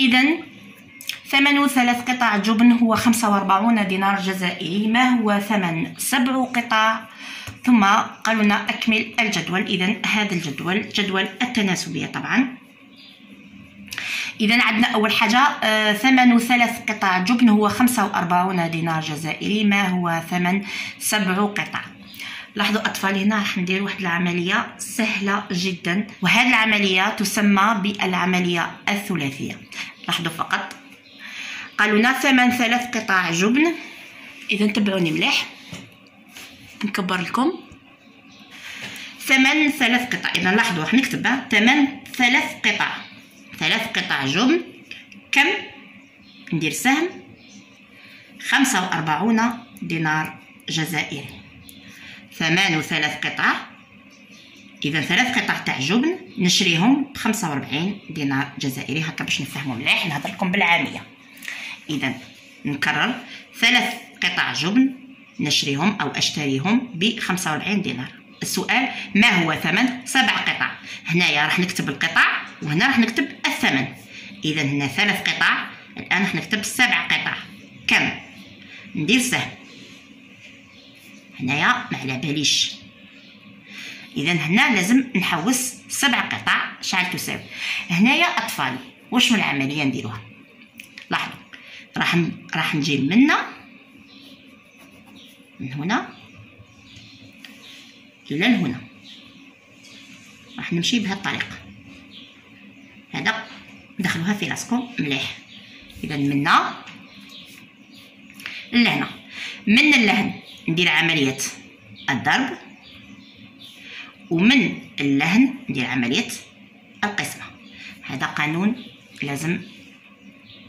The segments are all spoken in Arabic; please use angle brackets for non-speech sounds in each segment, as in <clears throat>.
إذا ثمن ثلاث قطع جبن هو 45 دينار جزائري ما هو ثمن سبع قطع؟ ثم قالوا لنا أكمل الجدول. إذا هذا الجدول جدول التناسبية طبعا. إذا عندنا أول حاجة آه ثمن ثلاث قطع جبن هو 45 دينار جزائري ما هو ثمن سبع قطع؟ لاحظوا أطفال هنا راح ندير واحد العملية سهلة جدا وهذه العملية تسمى بالعملية الثلاثية. لاحظوا فقط. قالوا لنا ثمن ثلاث قطع جبن. إذا تبعوني مليح. نكبر لكم. ثمن ثلاث قطع. إذا لاحظوا راح نكتب ثمن ثلاث قطع. ثلاث قطع جبن. كم؟ ندير سهم. خمسة وأربعون دينار جزائري. ثمان ثلاث قطع. إذا ثلاث قطع تاع جبن نشريهم بخمسة وربعين دينار جزائري. هكا باش نفهموا مليح نهضر لكم بالعامية. إذا نكرر. ثلاث قطع جبن نشريهم أو أشتريهم بخمسة وربعين دينار. السؤال ما هو ثمن سبع قطع؟ هنايا راح نكتب القطع وهنا راح نكتب الثمن. إذا هنا ثلاث قطع الآن راح نكتب سبع قطع. كم؟ ندير سهم. هنايا ما على باليش. اذا هنا لازم نحوس سبع قطع شحال تساوي. هنايا أطفال واش من العملية نديروها؟ لاحظوا راح راح منا من هنا إلى لهنا. راح نمشي بهذه الطريقة. هذا دخلوها في راسكم مليح. اذا منا لهنا. من اللهن. ندير عملية الضرب ومن اللهن ندير عملية القسمة. هذا قانون لازم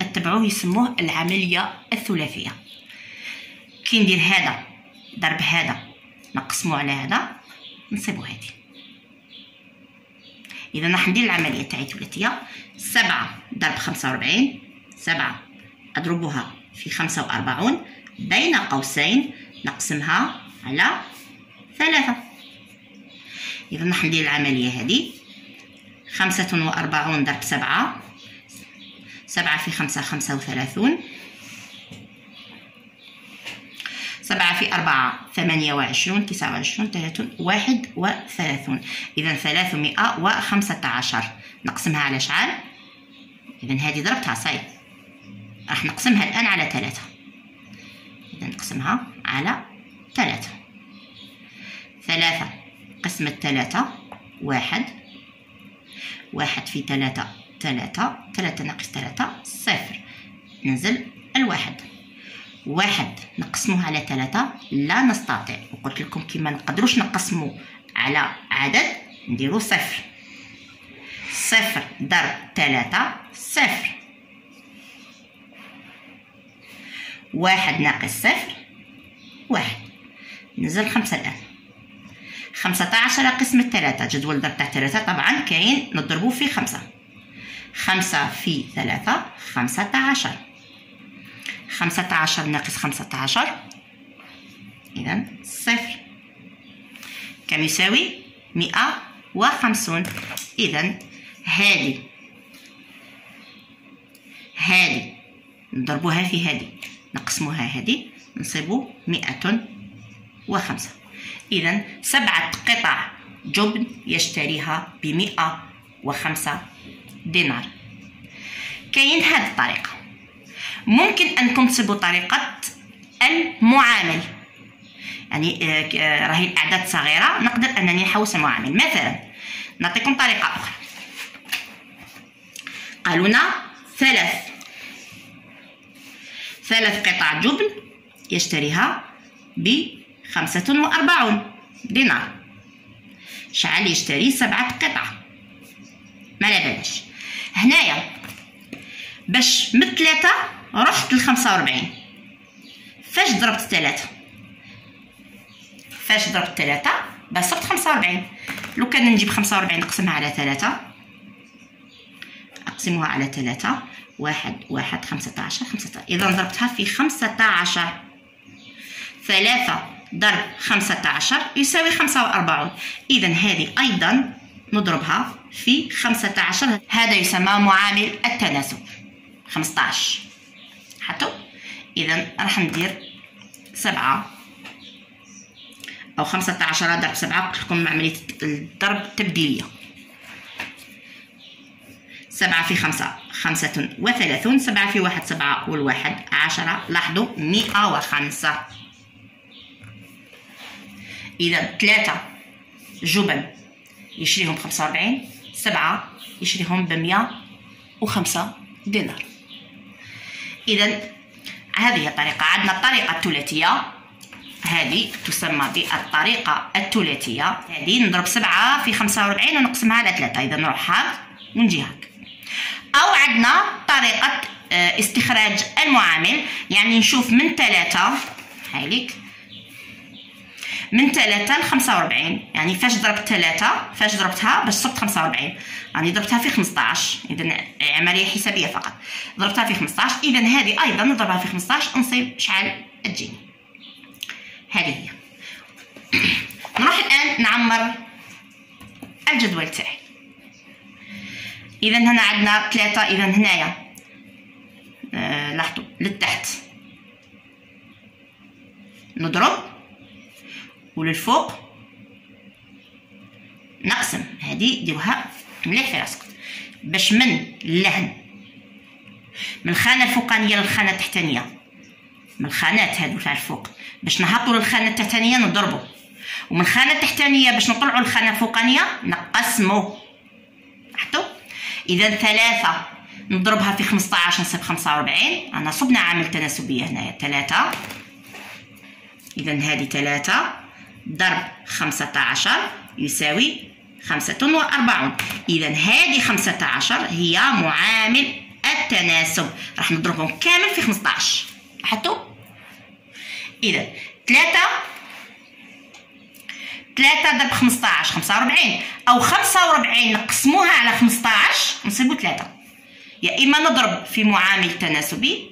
اتبعوه يسموه العملية الثلاثية. كي ندير هذا ضرب هذا نقسمو على هذا نصيبو هذه. إذا راح ندير العملية تاعي الثلاثية سبعة ضرب خمسة وربعين سبعة أضربها في خمسة وأربعون بين قوسين نقسمها على ثلاثة. إذا راح ندير العملية هذه. خمسة وأربعون ضرب سبعة. سبعة في خمسة خمسة وثلاثون. سبعة في أربعة ثمانية وعشرون تسعة وعشرون ثلاثون واحد وثلاثون. إذا ثلاثمائة وخمسة عشر نقسمها على شحال إذا هذه ضربتها صاي راح نقسمها الآن على ثلاثة. نقسمها على ثلاثة. ثلاثة قسمة ثلاثة واحد. واحد في ثلاثة ثلاثة. ثلاثة ناقص ثلاثة صفر. ننزل الواحد. واحد نقسموه على ثلاثة. لا نستطيع. وقلت لكم كما نقدروش نقسمو على عدد نديرو صفر. صفر ضرب ثلاثة صفر. واحد ناقص صفر واحد. نزل خمسة الآن. خمسة عشر قسمة ثلاثة جدول ضرب تاع ثلاثة. طبعا كاين نضربو في خمسة. خمسة في ثلاثة خمسة عشر. خمسة عشر ناقص خمسة عشر إذا صفر. كم يساوي؟ مئة وخمسون. إذا هذه هذه نضربوها في هذه. نقسموها هذه نصيبو مئة وخمسة. إذا سبعة قطع جبن يشتريها بمئة وخمسة دينار. كاين هذه الطريقة. ممكن أنكم تصيبوا طريقة المعامل. يعني آه، آه، راهي الأعداد صغيرة نقدر أنني نحوس المعامل. مثلا نعطيكم طريقة أخرى. قالونا ثلاث ثلاث قطع جبن يشتريها بخمسة وأربعون دينار. شعل يشتري سبعة قطع. ما لا بلاش. هنايا باش من ثلاثة رحت لخمسة وربعين فاش ضربت ثلاثة؟ فاش ضربت ثلاثة بس صرت خمسة وربعين لو كان نجيب خمسة وربعين نقسمها على ثلاثة أقسمها على ثلاثة واحد واحد خمسة عشر خمسة عشر إذا ضربتها في خمسة عشر ثلاثة ضرب خمسة عشر يساوي خمسة وأربعون. إذا هذه أيضا نضربها في خمسة عشر هذا يسمى معامل التناسب. خمسطاش حطو إذا راح ندير سبعة. أو خمسة عشر ضرب سبعة قلت لكم عملية الضرب التبديلية سبعة في خمسة خمسة وثلاثون سبعة في واحد سبعة والواحد عشرة. لاحظوا مئة وخمسة. إذا ثلاثة جبن يشريهم خمسة وأربعين سبعة يشريهم بمية وخمسة دينار. إذا هذه الطريقة عندنا الطريقة الثلاثية. هذه تسمى بالطريقة الثلاثية. هذه نضرب سبعة في خمسة وربعين ونقسمها على ثلاثة. إذا نروح هاك ونجي هاك أو عندنا طريقة آه، استخراج المعامل. يعني نشوف من ثلاثة هايليك من ثلاثة لخمسة وربعين يعني فاش ضربت ثلاثة فاش ضربتها باش صبت خمسة وربعين يعني ضربتها في خمسطاش. إذا عملية حسابية فقط. ضربتها في خمسطاش. إذا هذه أيضا نضربها في خمسطاش. نصيب شحال تجيني هذه هي. <clears throat> نروح الآن نعمر الجدول تاعي. إذا هنا عندنا ثلاثة. إذا هنايا. آه لاحظوا للتحت. نضرب. وللفوق. نقسم. هذه ديروها مليح في راسك. باش من اللهن. من الخانة الفوقانية للخانة التحتانية. من الخانات هادو تاع الفوق. باش نهبطوا للخانة التحتانية نضربوا ومن الخانة التحتانية باش نطلعوا للخانة الفوقانية نقسموا لاحظتوا؟ إذا ثلاثة نضربها في 15 نصيب 45 أنا صبنا عامل تناسبية هنايا ثلاثة. إذا هذه ثلاثة. ضرب 15 يساوي خمسة وأربعون. إذا هذه خمسة عشر هي معامل التناسب. راح نضربهم كامل في 15 لاحظتوا؟ إذا ثلاثة ثلاثة ضرب 15 45 أو 45 نقسموها على 15 نصيبوا ثلاثة. يا إما نضرب في معامل تناسبي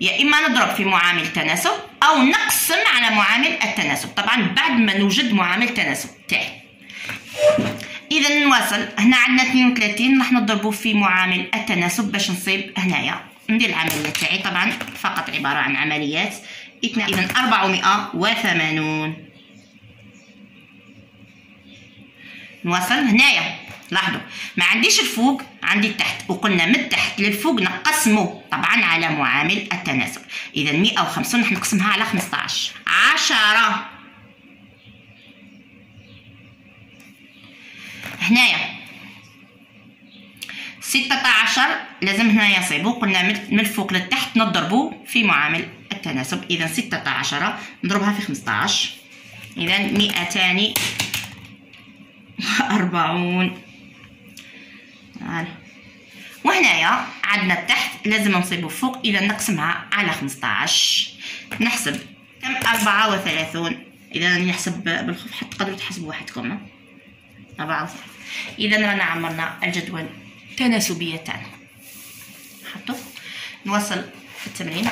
يا إما نضرب في معامل تناسب أو نقسم على معامل التناسب. طبعا بعد ما نوجد معامل تناسب تاعي. إذا نواصل. هنا عندنا 32 راح نضربو في معامل التناسب باش نصيب هنايا. ندير العملية تاعي طبعا فقط عبارة عن عمليات. إذا 480 نواصل هنايا. لاحظوا. ما عنديش الفوق عندي التحت. وقلنا من التحت للفوق نقسمه طبعا على معامل التناسب. اذا 150 راح نقسمها على 15 10 هنايا. 16 لازم هنا يصيبوا قلنا من الفوق للتحت نضربوا في معامل التناسب. اذا 16 نضربها في 15 اذا 240 وهنايا عندنا التحت لازم نصيبو فوق إذا نقسمها على 15 نحسب كم؟ 34 إذا نحسب بالخف حتى تقدروا تحسبوا وحدكم. 34 إذا رانا عمرنا الجدول التناسبيه تاعنا حطوا نوصل التمرين.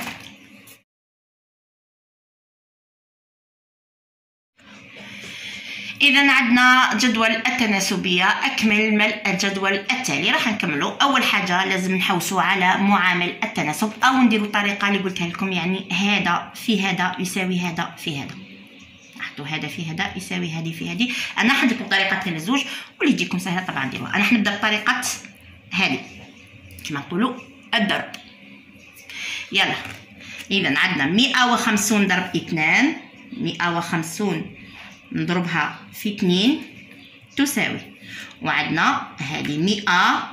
إذا عندنا جدول التناسبية أكمل ملء الجدول التالي. راح نكملو أول حاجة لازم نحوسو على معامل التناسب. أو نديرو الطريقة اللي قلتها لكم يعني هذا في هذا يساوي هذا في هذا. لاحظوا هذا في هذا يساوي هذه في هذه. أنا ندير طريقة الزوج واللي تجيكم سهلة طبعا ديروها أنا راح نبدأ بطريقة هذه. كما نقولوا الضرب. يلا. إذا عندنا 150 ضرب 2 150 نضربها في اتنين تساوي. وعندنا هذه مئة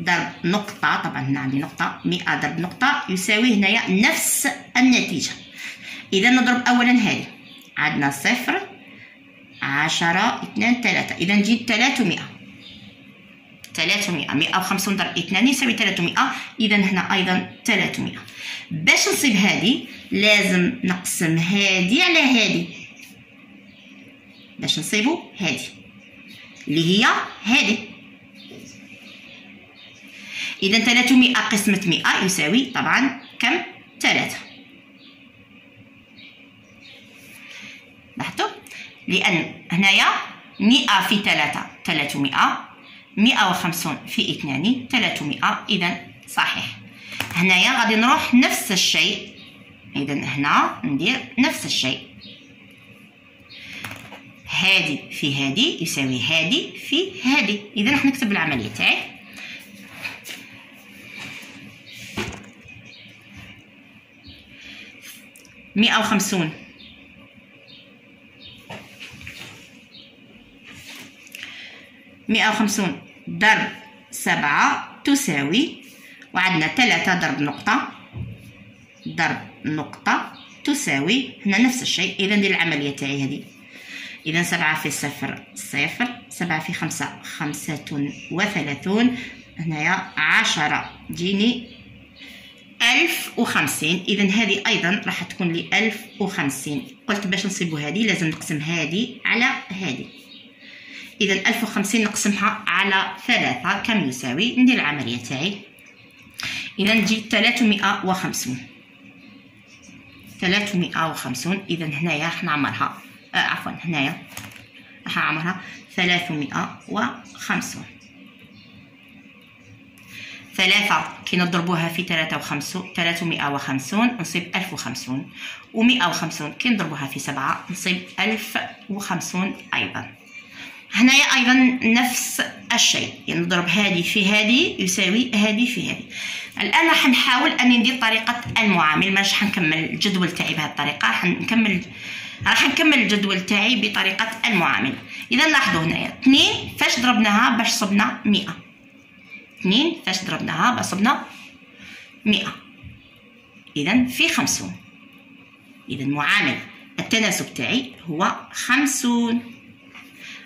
ضرب نقطة طبعا هنا عندي نقطة مئة ضرب نقطة يساوي هنايا نفس النتيجة. إذا نضرب أولا هذه. عندنا صفر عشرة اثنان ثلاثة. إذا نجي ثلاثمائة ثلاثمائة مئة وخمسون ضرب اثنان يساوي ثلاثمائة إذا هنا أيضا ثلاثمائة باش نصيب هذه لازم نقسم هذه على هذه. باش نصيبو هذه اللي هي هذه. اذا 300 قسمة 100 يساوي طبعا كم؟ 3 لاحظتوا؟ لأن هنايا 100 في 3 300 150 في 2 300 اذا صحيح. هنايا غادي نروح نفس الشيء. اذا هنا ندير نفس الشيء. هادي في هادي يساوي هادي في هادي. إذا راح نكتب العملية تاعي مئة وخمسون. مئة وخمسون ضرب سبعة تساوي وعندنا ثلاثة ضرب نقطة. ضرب نقطة تساوي هنا نفس الشيء. إذا ندير العملية تاعي هذه. إذا سبعة في صفر صفر سبعة في خمسة خمسة وثلاثون هنايا عشرة. تجيني ألف وخمسين. إذا هذه أيضا راح تكون لي ألف وخمسين. قلت باش نصيبو هذه لازم نقسم هذه على هذه. إذا ألف وخمسين نقسمها على ثلاثة. كم يساوي؟ ندير العملية تاعي. إذا تجي ثلاثمائة وخمسون. ثلاثمائة وخمسون. إذا هنايا راح نعمرها. آه عفوا هنايا. راح نعمرها ثلاثمائة وخمسون ثلاثة كي نضربوها في ثلاثة وخمسون ثلاثمائة وخمسون نصيب ألف وخمسون. ومائة وخمسون كي نضربوها في سبعة نصيب ألف وخمسون أيضا. هنايا أيضا نفس الشيء يعني نضرب هذه في هذه يساوي هذه في هذه. الآن راح نحاول اني ندير طريقة المعامل ماش حنكمل الجدول تاعي بهذه الطريقة راح نكمل راح نكمل الجدول تاعي بطريقة المعامل. إذا لاحظوا هنايا 2 فاش ضربناها باش صبنا 100 2 فاش ضربناها باش صبنا 100 إذا في 50 إذا معامل التناسب تاعي هو 50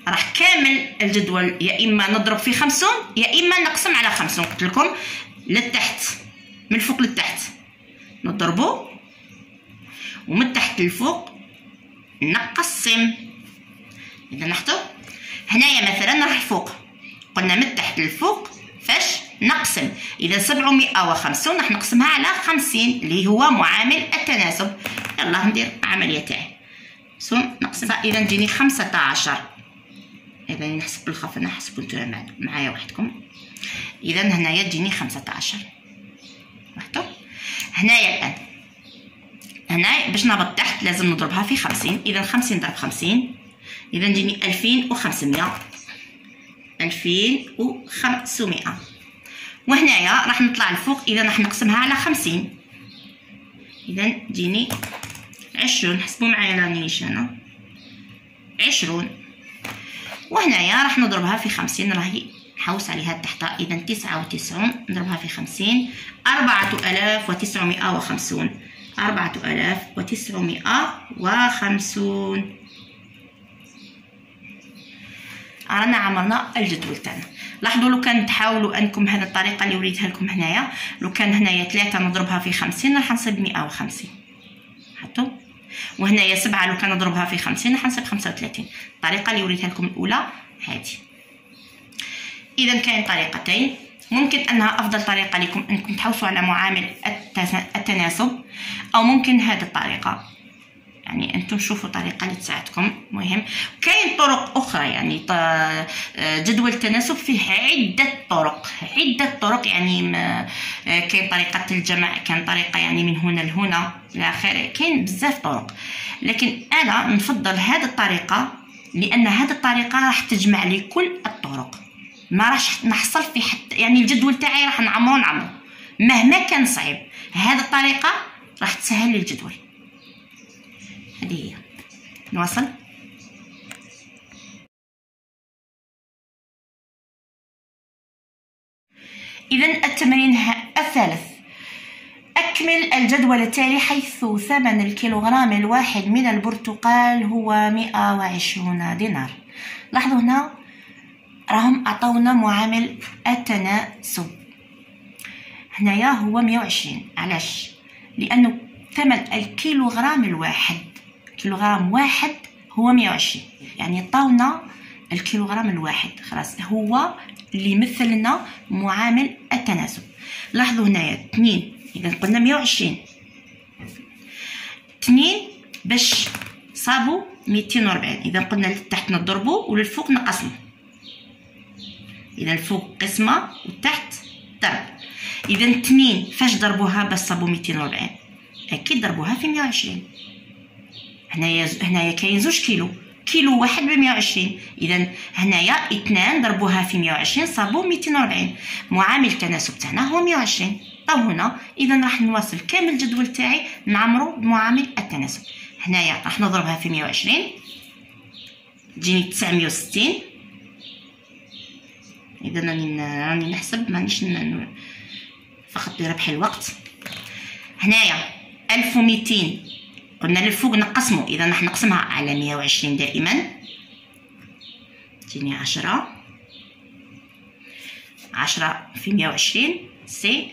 راح كامل الجدول يا إما نضرب في خمسون يا إما نقسم على خمسون. قلت لكم للتحت من الفوق للتحت. نضربو ومن تحت للفوق نقسم. إذا نحطو هنايا مثلا راح فوق قلنا من تحت للفوق فاش نقسم. إذا سبعمائة وخمسون راح نقسمها على خمسين اللي هو معامل التناسب. يلا ندير عملية تاعي نقسم إذا تجيني خمسة عشر. اذا نحسب بالخف أنا حسبوا نتوما معايا وحدكم. اذا هنايا تجيني خمسة عشر هنايا الآن. هنا باش نهبط تحت لازم نضربها في خمسين. اذا خمسين ضرب خمسين. اذا تجيني ألفين وخمسمية. ألفين وخمسمية. وهنايا راح نطلع لفوق. اذا راح نقسمها على خمسين. اذا تجيني عشرون. حسبوا معايا راني أنا عشرون. وهنايا راح نضربها في خمسين راهي حوس عليها تحت إذا تسعة وتسعون نضربها في خمسين. أربعة ألاف وتسعمائة وخمسون. أربعة ألاف وتسعمائة وخمسون. رانا عملنا الجدول تاعنا. لاحظوا لو كان تحاولوا أنكم هذه الطريقة اللي وريتها لكم هنايا. لو كان هنايا ثلاثة نضربها في خمسين راح نصيب مئة وخمسين. حطوا. وهنايا سبعة لو كان نضربها في خمسين حنصيب خمسة وثلاثين. الطريقة اللي وريتها لكم الأولى هذه إذا كاين طريقتين. ممكن أنها أفضل طريقة لكم أنكم تحوسوا على معامل التناسب أو ممكن هذه الطريقة. يعني أنتم شوفوا طريقة اللي تساعدكم. مهم. كاين طرق أخرى يعني جدول التناسب فيه عدة طرق. عدة طرق يعني كاين طريقة الجمع كاين طريقة يعني من هنا لهنا إلى آخره. كاين بزاف طرق. لكن أنا نفضل هذه الطريقة لأن هذه الطريقة راح تجمع لي كل الطرق. ما راح نحصل في حتى يعني الجدول تاعي راح نعمرو نعمرو. مهما كان صعيب هذه الطريقة راح تسهل لي الجدول. هذه هي. نواصل؟ إذا التمرين الثالث. أكمل الجدول التالي حيث ثمن الكيلوغرام الواحد من البرتقال هو مئة وعشرون دينار. لاحظوا هنا راهم أعطونا معامل التناسب. هنايا هو مئة وعشرين. علاش؟ لأنه ثمن الكيلوغرام الواحد. كيلوغرام واحد هو مية وعشرين. يعني عطاونا الكيلوغرام الواحد. خلاص هو اللي يمثل لنا معامل التناسب. لاحظوا هنايا اثنين إذا قلنا مية وعشرين. اثنين باش صابوا ميتين وربعين إذا قلنا لتحت نضربو وللفوق نقسمو. إذا الفوق قسمة وتحت ضرب. إذا اثنين فاش ضربوها باش صابوا 240 أكيد ضربوها في 120 هنايا هنايا كاين زوج كيلو. كيلو واحد ب 120 إذا هنايا اثنان ضربوها في 120 صابوا 240 معامل التناسب تاعنا هو 120 أو هنا إذا راح نواصل كامل الجدول تاعي نعمرو بمعامل التناسب. هنايا راح نضربها في 120 تجيني 960 إذا راني راني نحسب مانيش فقط لربح الوقت. هنايا 1200 قلنا للفوق نقسمو. إذا راح نقسمها على 120 دائما. تجيني 10 10 في 120 سي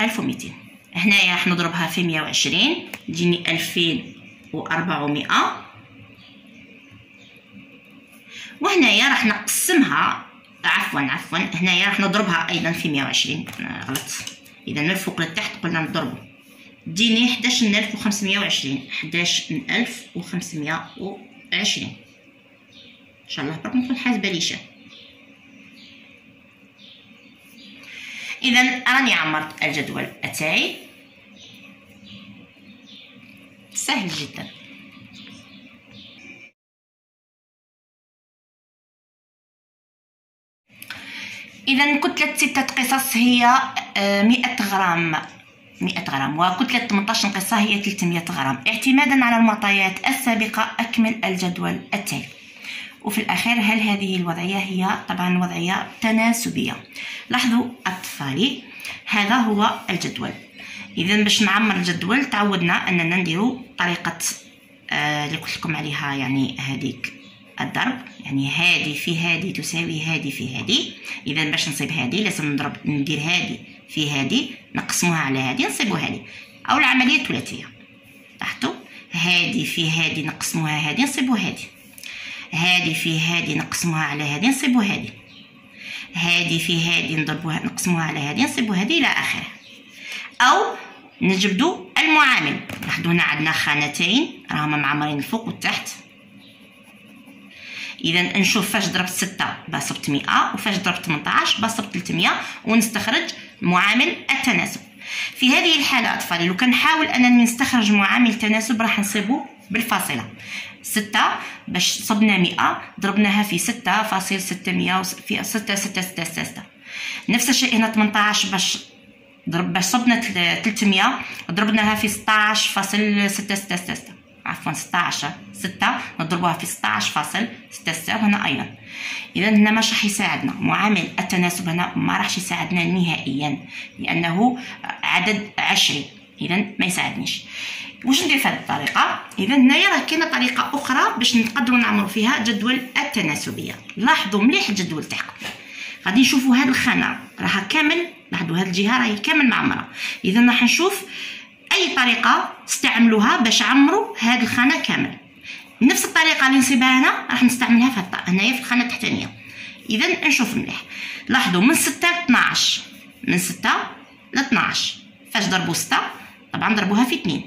1200 هنايا راح نضربها في 120 تجيني 2400 وهنايا راح نقسمها. عفوا عفوا. هنايا راح نضربها أيضا في 120 غلط اذا من الفوق للتحت قلنا نضربو تجيني 11520 11520 إن شاء الله برك نكون حاسبة ليشا. اذا راني عمرت الجدول تاعي سهل جدا. إذا كتلة ستة قصص هي آه، مئة غرام. مئة غرام وكتلة 18 قصة هي 300 غرام. اعتمادا على المعطيات السابقة أكمل الجدول التالي. وفي الأخير هل هذه الوضعية هي طبعا وضعية تناسبية؟ لاحظوا أطفالي هذا هو الجدول. إذا باش نعمر الجدول تعودنا أننا نديرو طريقة آه اللي قلت لكم عليها يعني هذيك الضرب. يعني هادي في هادي تساوي هادي في هادي اذا باش نصيب هادي لازم نضرب ندير هادي في هادي نقسموها على هادي نصيبو هادي. أو العملية الثلاثية. لاحظتوا؟ هادي في هادي نقسموها هادي نصيبو هادي. هادي في هادي نقسموها على هادي نصيبو هادي. هادي في هادي نضربوها نقسموها على هادي نصيبو هادي إلى آخره. أو نجبدو المعامل. لاحظوا هنا عندنا خانتين راهما معمرين الفوق والتحت اذا نشوف فاش ضربت 6 بصبت 100 وفاش ضربت 18 بصبت 300 ونستخرج معامل التناسب في هذه الحالة أطفالي لو كنحاول أنني نستخرج معامل التناسب راح نصيبه بالفاصلة ستة باش صبنا مئة ضربناها في ستة فاصل ستمية في ستة ستة ستة ستة, ستة. نفس الشيء هنا 18 باش ضرب باش صبنا 300 ضربناها في 16 فاصل ستة ستة ستة, ستة. عفوا 16 6 نضربوها في 16.66 هنا أيضا إذا هنا مش راح يساعدنا معامل التناسب هنا ما راحش يساعدنا نهائيا لأنه عدد عشري إذا ما يساعدنيش واش ندير في هذه الطريقة اذا هنايا راه كاينة طريقه أخرى باش نقدروا نعملوا فيها جدول التناسبيه لاحظوا مليح الجدول تاعكم غادي نشوفوا هذه الخانه راها كامل لاحظوا هذه الجهه راهي كامل معمره اذا راح نشوف أي طريقة تستعملوها باش عمروا هذه الخانة كامل. نفس الطريقة اللي نصيبها هنا راح نستعملها في هنايا في الخانة التحتانية. إذا نشوف مليح. لاحظوا من 6 ل 12 من 6 ل 12 فاش ضربوا 6 طبعا ضربوها في 2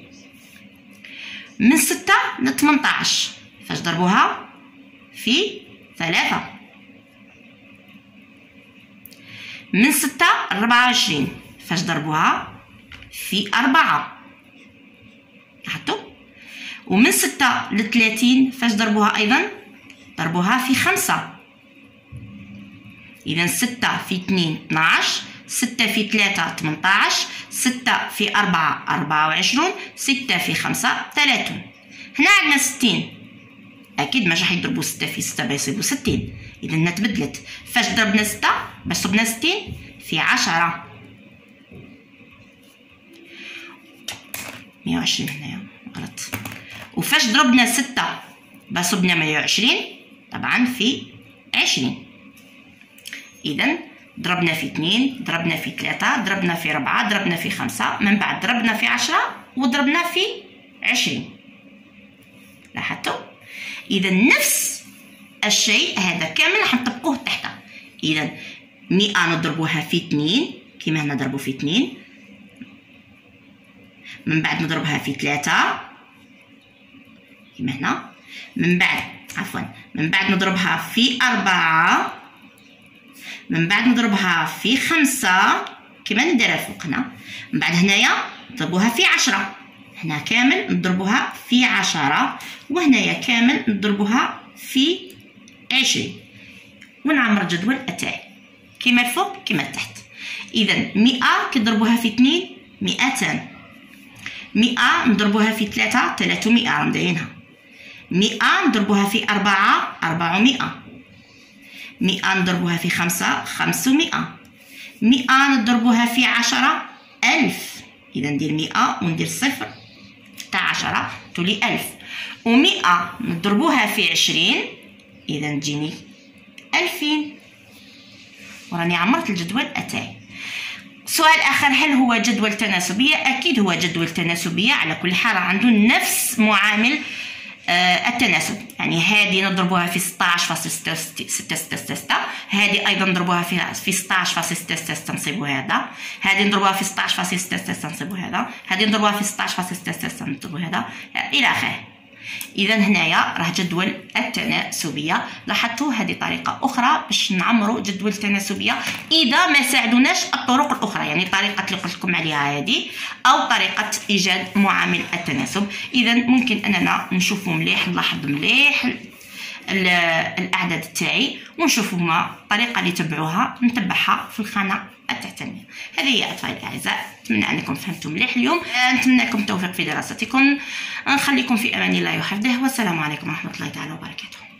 من 6 ل 18 فاش ضربوها في 3 من 6 ل 24 فاش ضربوها في أربعة. لاحظتوا؟ ومن ستة لثلاثين فاش ضربوها أيضا؟ ضربوها في خمسة. إذا ستة في اثنين اثناش ستة في ثلاثة تمنتاش ستة في أربعة أربعة وعشرون ستة في خمسة ثلاثون. هنا عندنا ستين. أكيد ما راح يضربوا ستة في ستة بيصيبوا ستين. إذا هنا تبدلت. فاش ضربنا ستة؟ باش صبنا ستين في عشرة. مية وعشرين هنايا غلط. وفاش ضربنا ستة بصبنا مية وعشرين طبعا في عشرين. إذا ضربنا في اثنين ضربنا في ثلاثة ضربنا في ربعة ضربنا في خمسة من بعد ضربنا في عشرة وضربنا في عشرين. لاحظتوا؟ إذا نفس الشيء هذا كامل راح نطبقوه تحت إذا مئة نضربوها في اثنين كما هنا نضربو في اثنين من بعد نضربها في ثلاثة. كما هنا. من بعد عفوا من بعد نضربها في أربعة. من بعد نضربها في خمسة. كما نديرها فوق هنا. من بعد هنايا نضربوها في عشرة. هنا كامل نضربوها في عشرة. وهنايا كامل نضربوها في عشرين. ونعمر الجدول تاعي كما الفوق كما التحت اذا مئة كضربوها في اثنين مئتان. مئة نضربوها في ثلاثة ثلاثمائة راهم دايرينها مئة نضربوها في أربعة أربعمائة مئة نضربوها في خمسة خمسمائة مئة نضربوها في عشرة ألف. إذا ندير مئة وندير صفر تاع عشرة تولي ألف. ومئة نضربوها في عشرين إذا تجيني ألفين. وراني عمرت الجدول أتاي سؤال آخر هل هو جدول تناسبية؟ أكيد هو جدول تناسبية. على كل حال عنده نفس معامل آه التناسب. يعني هذه نضربوها في 16.666 هذه أيضا نضربوها في في 16.666 نصيبوا هذا. هذه نضربوها في 16.666 نصيبوا هذا. هذه نضربوها في 16.666 نصيبوا هذا. إلى آخره. إذا هنايا راه جدول التناسبية. لاحظتوا هذه طريقة أخرى باش نعمروا جدول تناسبيه إذا ما ساعدوناش الطرق الأخرى يعني طريقة اللي قلت لكم عليها هذه أو طريقة إيجاد معامل التناسب. إذا ممكن أننا نشوفوا مليح نلاحظ مليح الأعداد تاعي ونشوفوا هما الطريقة اللي تبعوها نتبعها في الخانة. التحتانيه هذه هي اطفالي الأعزاء. اتمنى أنكم فهمتم مليح اليوم. نتمنى لكم التوفيق في دراستكم. نخليكم في أمان الله وحفظه. والسلام عليكم ورحمة الله تعالى وبركاته.